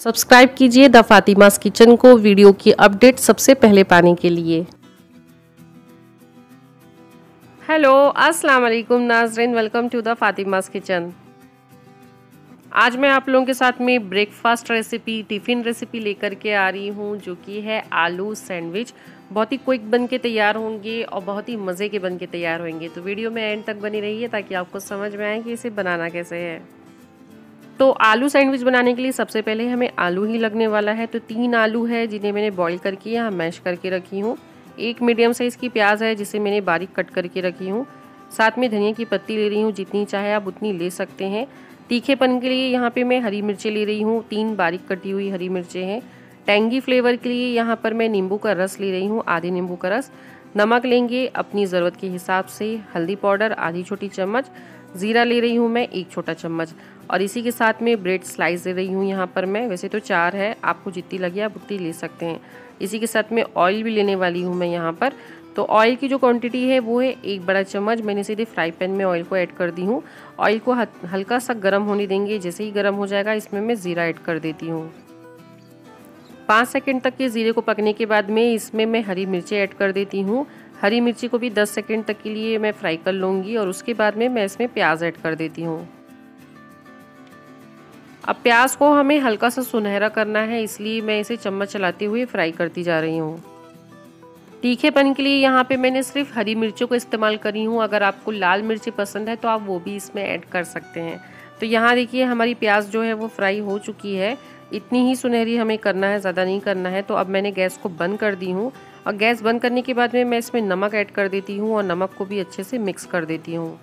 Subscribe कीजिए the Fatima's kitchen को, video की अपडेट सबसे पहले पाने के लिए। हेलो, अस्सलाम वालेकुम नाजरीन, welcome to the Fatima's kitchen. आज मैं आप लोगों के साथ में ब्रेकफास्ट रेसिपी टिफ़िन रेसिपी लेकर के आ रही हूँ, जो कि है आलू सैंडविच बहुत ही क्विक बन के तैयार होंगे और बहुत ही मज़े के बन के तैयार होंगे। तो वीडियो में एंड तक बनी रहिए ताकि आपको समझ में आए कि इसे बनाना कैसे है। तो आलू सैंडविच बनाने के लिए सबसे पहले हमें आलू ही लगने वाला है। तो तीन आलू है जिन्हें मैंने बॉईल करके यहाँ मैश करके रखी हूँ। एक मीडियम साइज़ की प्याज है जिसे मैंने बारीक कट करके रखी हूँ। साथ में धनिया की पत्ती ले रही हूँ, जितनी चाहे आप उतनी ले सकते हैं। तीखेपन के लिए यहाँ पे मैं हरी मिर्चें ले रही हूँ। तीन बारीक कटी हुई हरी मिर्चें हैं। टेंगी फ्लेवर के लिए यहाँ पर मैं नींबू का रस ले रही हूँ, आधे नींबू का रस। नमक लेंगे अपनी ज़रूरत के हिसाब से। हल्दी पाउडर, आधी छोटी चम्मच। ज़ीरा ले रही हूँ मैं, एक छोटा चम्मच। और इसी के साथ में ब्रेड स्लाइस दे रही हूँ यहाँ पर मैं। वैसे तो चार है, आपको जितनी लगे आप उतनी ले सकते हैं। इसी के साथ में ऑयल भी लेने वाली हूँ मैं यहाँ पर। तो ऑयल की जो क्वांटिटी है, वो है एक बड़ा चम्मच। मैंने सीधे फ्राई पैन में ऑयल को ऐड कर दी हूँ। ऑयल को हल्का सा गर्म होने देंगे। जैसे ही गर्म हो जाएगा, इसमें मैं ज़ीरा ऐड कर देती हूँ। पाँच सेकेंड तक के ज़ीरे को पकने के बाद में इसमें मैं हरी मिर्ची ऐड कर देती हूँ। हरी मिर्ची को भी 10 सेकंड तक के लिए मैं फ्राई कर लूँगी और उसके बाद में मैं इसमें प्याज ऐड कर देती हूँ। अब प्याज को हमें हल्का सा सुनहरा करना है, इसलिए मैं इसे चम्मच चलाते हुए फ्राई करती जा रही हूँ। तीखेपन के लिए यहाँ पे मैंने सिर्फ़ हरी मिर्चों को इस्तेमाल करी हूँ। अगर आपको लाल मिर्ची पसंद है तो आप वो भी इसमें ऐड कर सकते हैं। तो यहाँ देखिए हमारी प्याज जो है वो फ्राई हो चुकी है। इतनी ही सुनहरी हमें करना है, ज़्यादा नहीं करना है तो अब मैंने गैस को बंद कर दी हूँ। और गैस बंद करने के बाद में मैं इसमें नमक ऐड कर देती हूँ और नमक को भी अच्छे से मिक्स कर देती हूँ।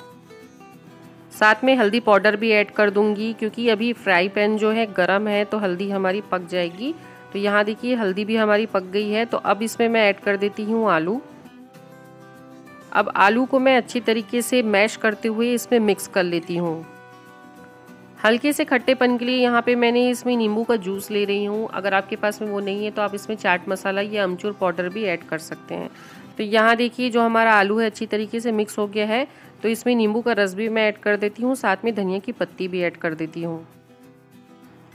साथ में हल्दी पाउडर भी ऐड कर दूँगी, क्योंकि अभी फ्राई पैन जो है गर्म है तो हल्दी हमारी पक जाएगी। तो यहाँ देखिए, हल्दी भी हमारी पक गई है तो अब इसमें मैं ऐड कर देती हूँ आलू। अब आलू को मैं अच्छी तरीके से मैश करते हुए इसमें मिक्स कर लेती हूँ। हल्के से खट्टेपन के लिए यहाँ पे मैंने इसमें नींबू का जूस ले रही हूँ। अगर आपके पास में वो नहीं है तो आप इसमें चाट मसाला या अमचूर पाउडर भी ऐड कर सकते हैं। तो यहाँ देखिए, जो हमारा आलू है, अच्छी तरीके से मिक्स हो गया है। तो इसमें नींबू का रस भी मैं ऐड कर देती हूँ, साथ में धनिया की पत्ती भी ऐड कर देती हूँ।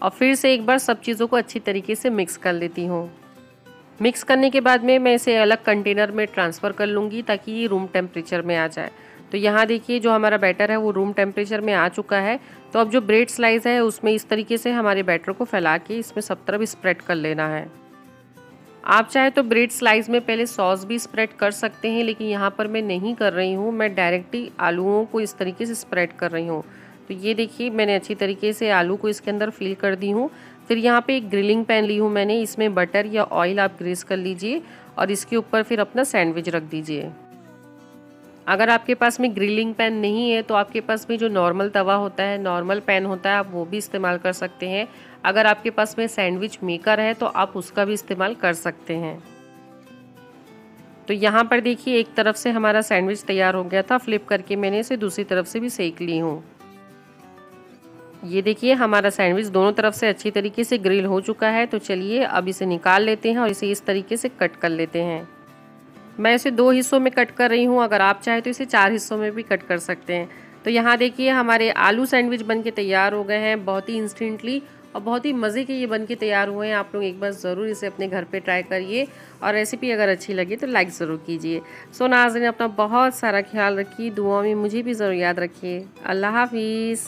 और फिर से एक बार सब चीज़ों को अच्छी तरीके से मिक्स कर लेती हूँ। मिक्स करने के बाद में मैं इसे अलग कंटेनर में ट्रांसफ़र कर लूँगी, ताकि ये रूम टेम्परेचर में आ जाए। तो यहाँ देखिए जो हमारा बैटर है वो रूम टेम्परेचर में आ चुका है। तो अब जो ब्रेड स्लाइस है, उसमें इस तरीके से हमारे बैटर को फैला के इसमें सब तरफ़ स्प्रेड कर लेना है। आप चाहे तो ब्रेड स्लाइस में पहले सॉस भी स्प्रेड कर सकते हैं, लेकिन यहाँ पर मैं नहीं कर रही हूँ। मैं डायरेक्टली आलूओं को इस तरीके से स्प्रेड कर रही हूँ। तो ये देखिए, मैंने अच्छी तरीके से आलू को इसके अंदर फिल कर दी हूँ। फिर यहाँ पे एक ग्रिलिंग पैन ली हूँ मैंने। इसमें बटर या ऑयल आप ग्रीस कर लीजिए और इसके ऊपर फिर अपना सैंडविच रख दीजिए। अगर आपके पास में ग्रिलिंग पैन नहीं है तो आपके पास में जो नॉर्मल तवा होता है, नॉर्मल पैन होता है, आप वो भी इस्तेमाल कर सकते हैं। अगर आपके पास में सैंडविच मेकर है तो आप उसका भी इस्तेमाल कर सकते हैं। तो यहाँ पर देखिए, एक तरफ़ से हमारा सैंडविच तैयार हो गया था, फ्लिप करके मैंने इसे दूसरी तरफ़ से भी सेक ली हूँ। ये देखिए, हमारा सैंडविच दोनों तरफ़ से अच्छी तरीके से ग्रिल हो चुका है तो चलिए अब इसे निकाल लेते हैं और इसे इस तरीके से कट कर लेते हैं। मैं इसे दो हिस्सों में कट कर रही हूँ, अगर आप चाहें तो इसे चार हिस्सों में भी कट कर सकते हैं। तो यहाँ देखिए, हमारे आलू सैंडविच बन के तैयार हो गए हैं, बहुत ही इंस्टेंटली और बहुत ही मज़े के ये बन के तैयार हुए हैं। आप लोग एक बार ज़रूर इसे अपने घर पे ट्राई करिए और रेसिपी अगर अच्छी लगी तो लाइक ज़रूर कीजिए। सो नाजरीन अपना बहुत सारा ख्याल रखिए दुआ में मुझे भी ज़रूर याद रखिए। अल्लाह हाफिज़।